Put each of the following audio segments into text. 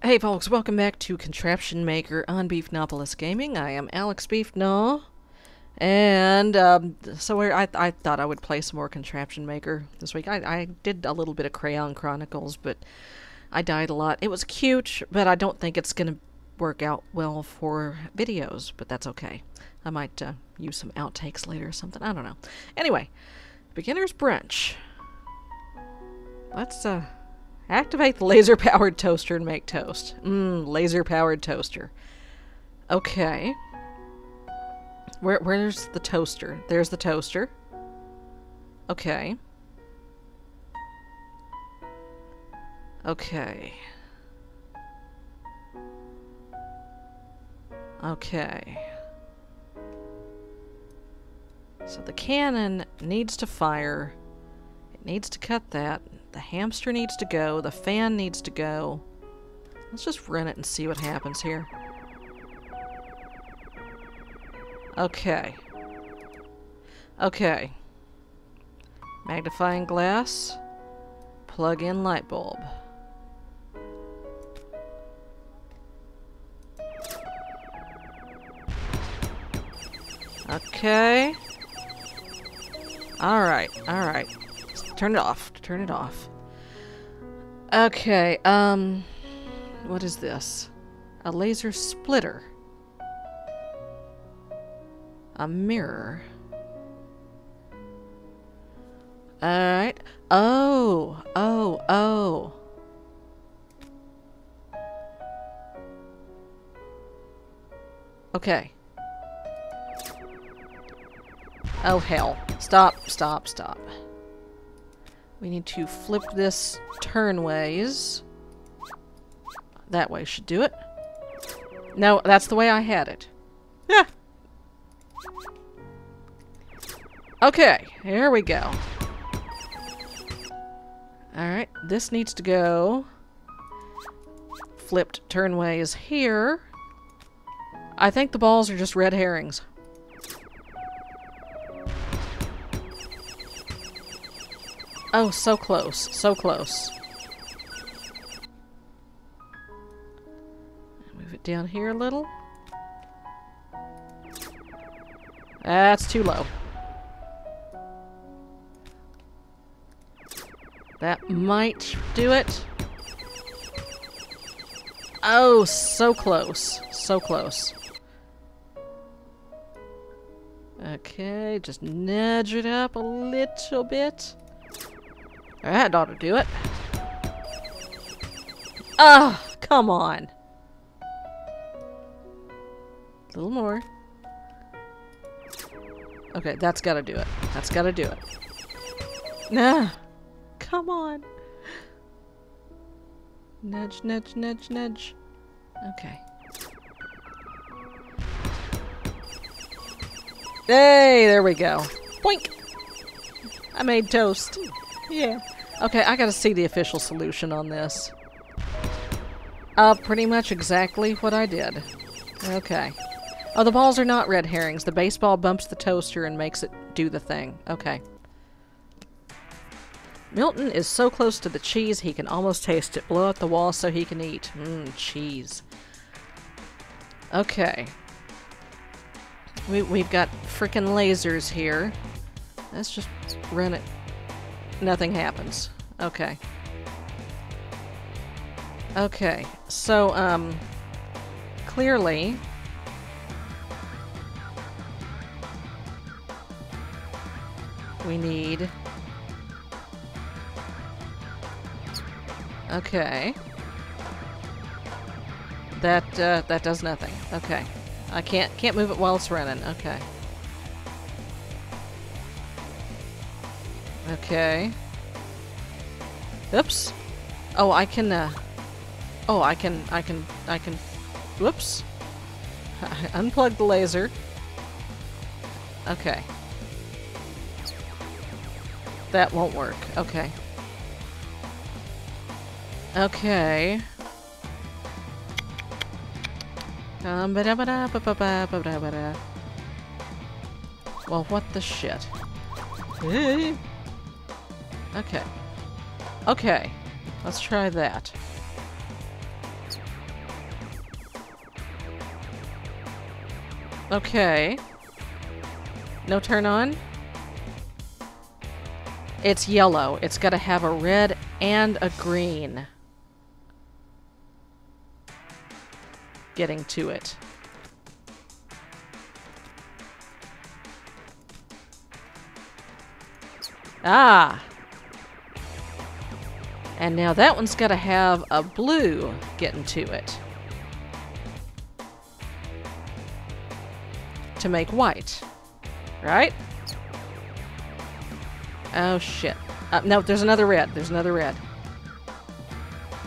Hey folks, welcome back to Contraption Maker on Beefgnawpolis Gaming. I am Alex Beefgnaw. And um, so I, I thought I would play some more Contraption Maker this week. I, I did a little bit of Crayon Chronicles, but I died a lot. It was cute, but I don't think it's going to work out well for videos, but that's okay. I might uh, use some outtakes later or something. I don't know. Anyway, beginner's brunch. Let's uh, activate the laser powered toaster and make toast. Mmm, laser powered toaster. Okay. Where where's the toaster? There's the toaster. Okay. Okay. Okay. So the cannon needs to fire. It needs to cut that. The hamster needs to go. The fan needs to go. Let's just run it and see what happens here. Okay. Okay. Magnifying glass. Plug in light bulb. Okay. Alright, alright. Turn it off. Turn it off. Okay, um... What is this? A laser splitter. A mirror. Alright. Oh, oh, oh. Okay. Oh, hell. Stop, stop, stop. We need to flip this turnways. That way should do it. No, that's the way I had it. Yeah. Okay, here we go. Alright, this needs to go. Flipped turnways here. I think the balls are just red herrings. Oh, so close. So close. Move it down here a little. That's too low. That might do it. Oh, so close. So close. Okay, just nudge it up a little bit. That ought to do it. Oh, come on. A little more. Okay, that's gotta do it. That's gotta do it. Nah. Come on. Nudge, nudge, nudge, nudge. Okay. Hey, there we go. Boink! I made toast. Yeah. Okay, I gotta see the official solution on this. Uh, pretty much exactly what I did. Okay. Oh, the balls are not red herrings. The baseball bumps the toaster and makes it do the thing. Okay. Milton is so close to the cheese he can almost taste it. Blow out the wall so he can eat. Mmm, cheese. Okay. We, we've got freaking lasers here. Let's just run it nothing happens. Okay. Okay, so, um, clearly... We need... Okay. That, uh, that does nothing. Okay. I can't, can't move it while it's running. Okay. Okay. Oops. Oh, I can, uh... Oh, I can, I can, I can... Whoops. Unplug the laser. Okay. That won't work. Okay. Okay. Um. Well, what the shit? Okay. Okay. Let's try that. Okay. No turn on? It's yellow. It's got to have a red and a green. Getting to it. Ah! And now that one's got to have a blue getting to it. To make white. Right? Oh, shit. Uh, no, there's another red. There's another red.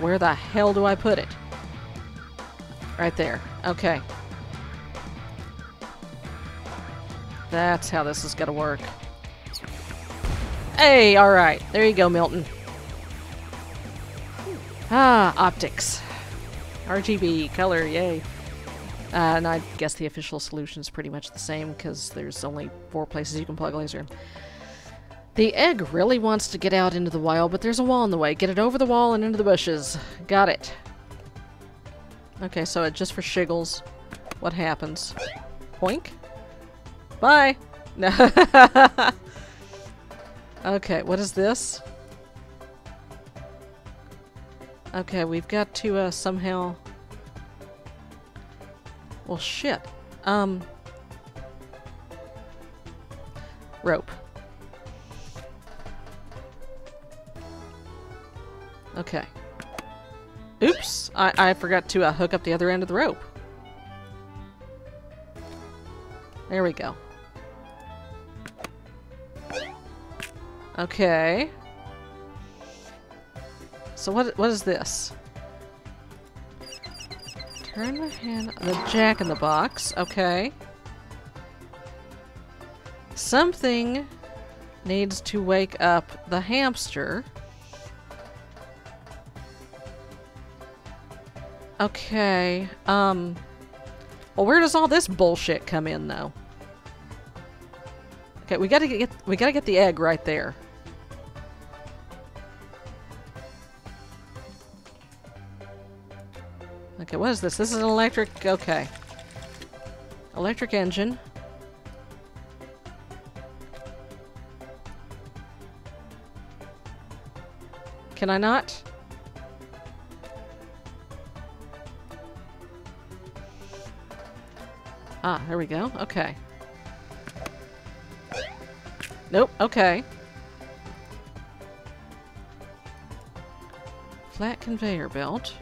Where the hell do I put it? Right there. Okay. That's how this is to work. Hey, alright. There you go, Milton. Ah, optics. RGB, color, yay. Uh, and I guess the official solution is pretty much the same because there's only four places you can plug a laser. The egg really wants to get out into the wild, but there's a wall in the way. Get it over the wall and into the bushes. Got it. Okay, so it just for shiggles. What happens? Poink? Bye! okay, what is this? Okay, we've got to uh, somehow... Well, shit. Um... Rope. Okay. Oops! I, I forgot to uh, hook up the other end of the rope. There we go. Okay. So what what is this? Turn the hand the jack in the box. Okay. Something needs to wake up the hamster. Okay. Um Well, where does all this bullshit come in though? Okay, we got to get we got to get the egg right there. Okay, what is this? This is an electric... Okay. Electric engine. Can I not? Ah, there we go. Okay. Nope, okay. Flat conveyor belt.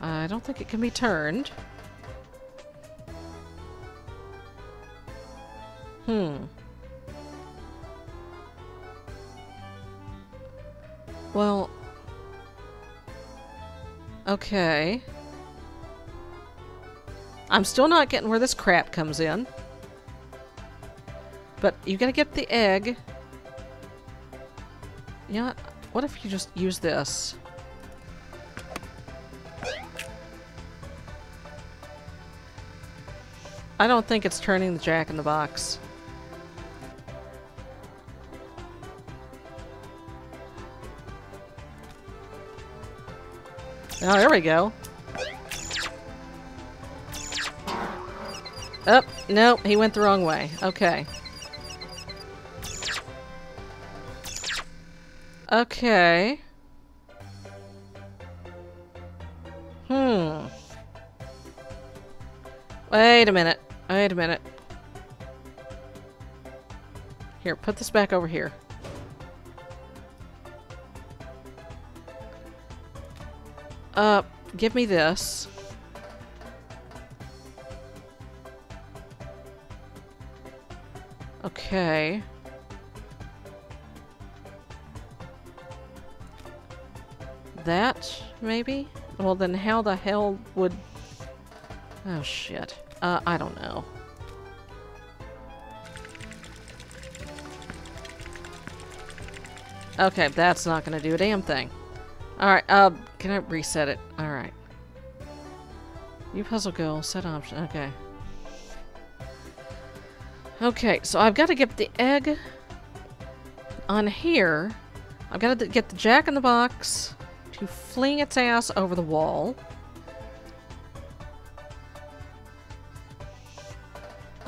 I don't think it can be turned. Hmm. Well... Okay. I'm still not getting where this crap comes in. But you gotta get the egg. Yeah, what if you just use this? I don't think it's turning the jack in the box. Oh, there we go. Oh, no, he went the wrong way. Okay. Okay. Hmm. Wait a minute. Wait a minute. Here, put this back over here. Uh, give me this. Okay. That, maybe? Well, then how the hell would... Oh, shit. Uh, I don't know. Okay, that's not gonna do a damn thing. Alright, uh, can I reset it? Alright. New puzzle goal, set option, okay. Okay, so I've got to get the egg on here. I've got to get the jack in the box to fling its ass over the wall.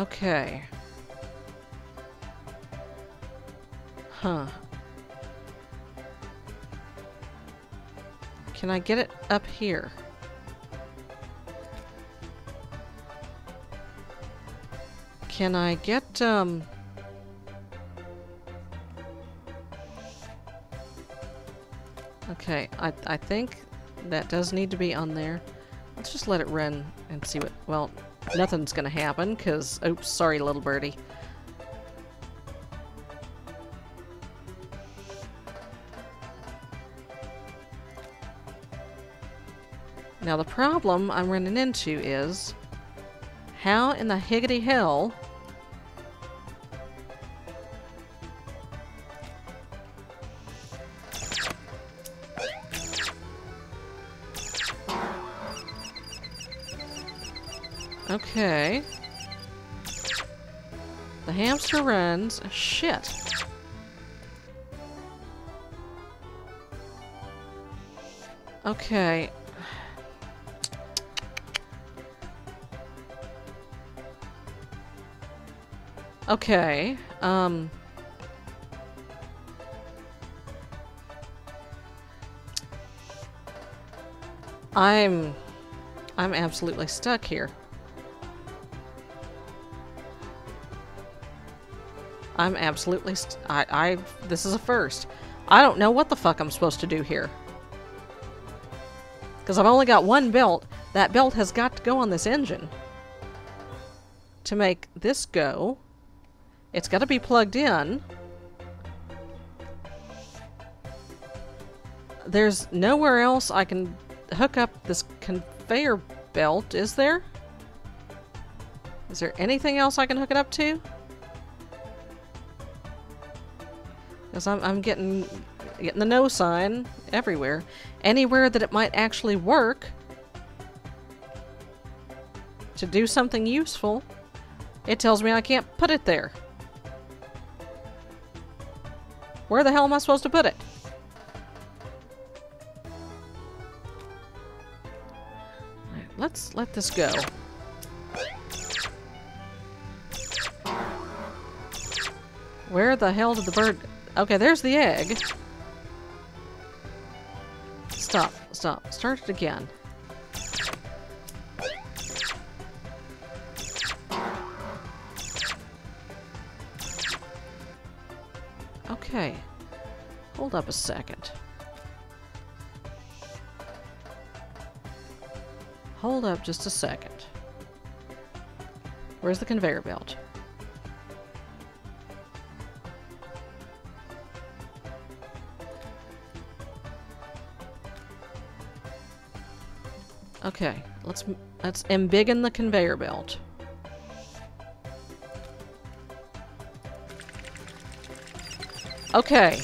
Okay. Huh. Can I get it up here? Can I get, um... Okay, I, I think that does need to be on there. Let's just let it run and see what... Well, nothing's gonna happen, because... Oops, sorry, little birdie. Now the problem I'm running into is... How in the higgity hell... Okay. The hamster runs. Shit. Okay. Okay. Um. I'm... I'm absolutely stuck here. I'm absolutely... I, I... This is a first. I don't know what the fuck I'm supposed to do here. Because I've only got one belt. That belt has got to go on this engine. To make this go. It's got to be plugged in. There's nowhere else I can hook up this conveyor belt, is there? Is there anything else I can hook it up to? Because I'm, I'm getting, getting the no sign everywhere. Anywhere that it might actually work to do something useful, it tells me I can't put it there. Where the hell am I supposed to put it? Let's let this go. Where the hell did the bird... Okay, there's the egg. Stop, stop. Start it again. Okay. Hold up a second. Hold up just a second. Where's the conveyor belt? Okay, let's let's embiggen the conveyor belt. Okay.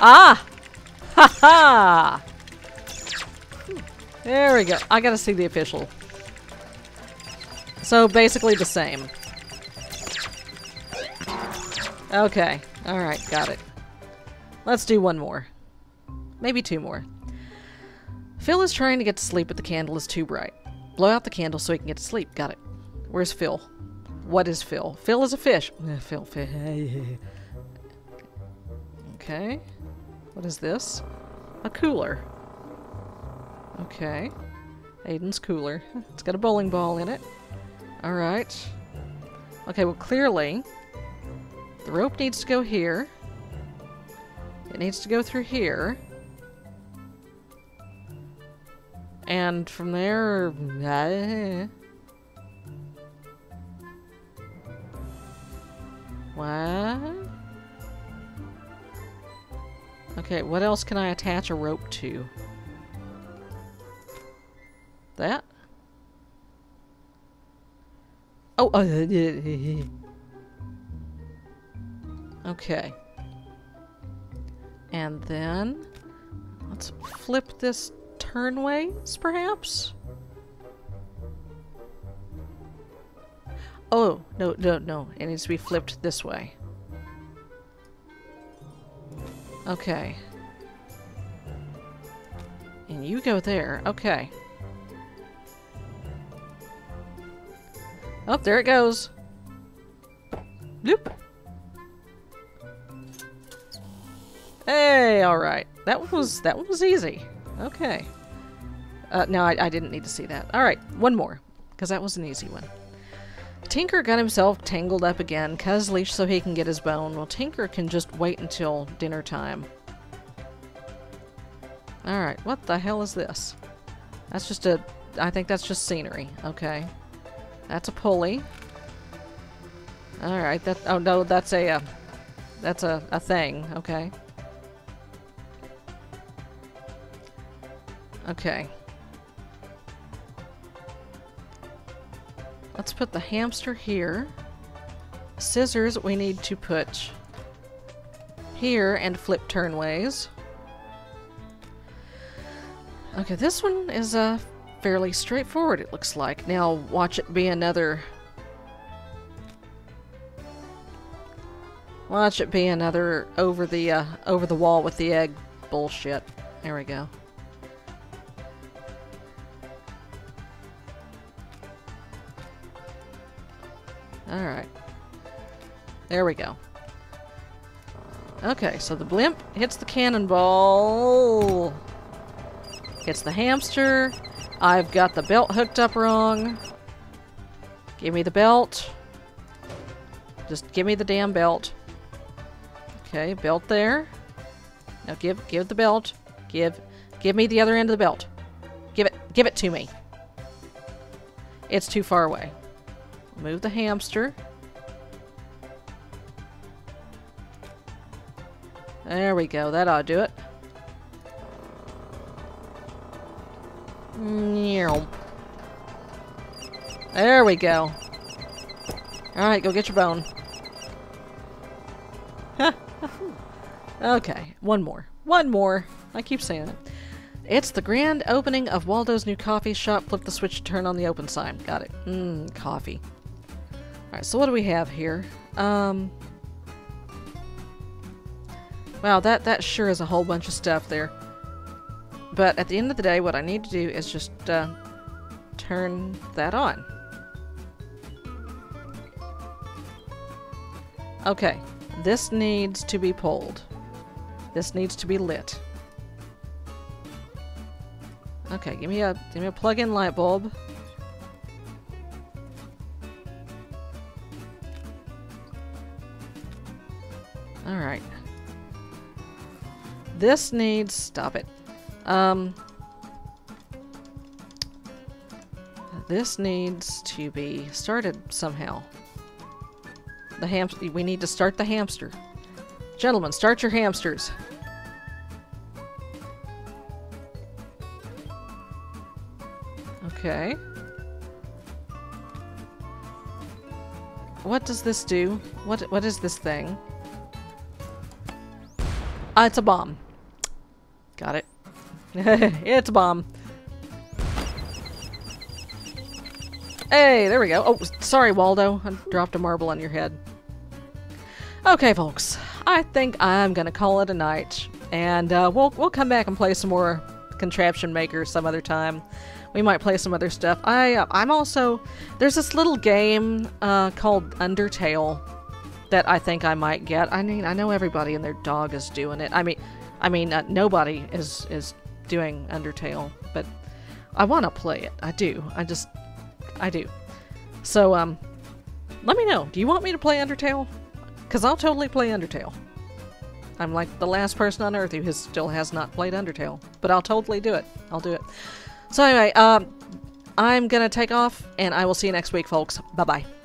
Ah! Ha ha! There we go. I gotta see the official. So basically the same. Okay. Alright, got it. Let's do one more. Maybe two more. Phil is trying to get to sleep, but the candle is too bright. Blow out the candle so he can get to sleep. Got it. Where's Phil? What is Phil? Phil is a fish. Uh, Phil, fish. okay. What is this? A cooler. Okay. Aiden's cooler. It's got a bowling ball in it. Alright. Okay, well clearly, the rope needs to go here. It needs to go through here. And from there... Uh, what? Okay, what else can I attach a rope to? That? Oh, uh, okay. And then let's flip this turnways, perhaps? Oh, no, no, no. It needs to be flipped this way. Okay. And you go there. Okay. Oh, there it goes. Bloop. Hey, all right. That was that one was easy. Okay. Uh, no, I, I didn't need to see that. All right, one more, because that was an easy one. Tinker got himself tangled up again, his leash so he can get his bone. Well, Tinker can just wait until dinner time. Alright, what the hell is this? That's just a... I think that's just scenery. Okay. That's a pulley. Alright, that... Oh, no, that's a... Uh, that's a, a thing. Okay. Okay. Let's put the hamster here. Scissors we need to put here and flip turnways. Okay, this one is uh, fairly straightforward, it looks like. Now, watch it be another... Watch it be another over the, uh, over the wall with the egg bullshit. There we go. Alright. There we go. Okay, so the blimp hits the cannonball. Hits the hamster. I've got the belt hooked up wrong. Give me the belt. Just give me the damn belt. Okay, belt there. Now give give the belt. Give give me the other end of the belt. Give it give it to me. It's too far away. Move the hamster. There we go. That ought to do it. There we go. Alright, go get your bone. okay, one more. One more. I keep saying it. It's the grand opening of Waldo's new coffee shop. Flip the switch to turn on the open sign. Got it. Mmm, coffee. Alright, so what do we have here? Um... Wow, that, that sure is a whole bunch of stuff there. But at the end of the day, what I need to do is just uh, turn that on. Okay, this needs to be pulled. This needs to be lit. Okay, give me a give me a plug-in light bulb. This needs... Stop it. Um... This needs to be started somehow. The ham... We need to start the hamster. Gentlemen, start your hamsters. Okay. What does this do? What What is this thing? Uh, it's a bomb. Got it. it's a bomb. Hey, there we go. Oh, sorry, Waldo. I dropped a marble on your head. Okay, folks. I think I'm gonna call it a night, and uh, we'll we'll come back and play some more Contraption Maker some other time. We might play some other stuff. I uh, I'm also there's this little game uh, called Undertale that I think I might get. I mean, I know everybody and their dog is doing it. I mean, I mean, uh, nobody is is doing Undertale, but I want to play it. I do. I just, I do. So, um, let me know. Do you want me to play Undertale? Because I'll totally play Undertale. I'm like the last person on earth who has, still has not played Undertale, but I'll totally do it. I'll do it. So anyway, um, I'm gonna take off, and I will see you next week, folks. Bye bye.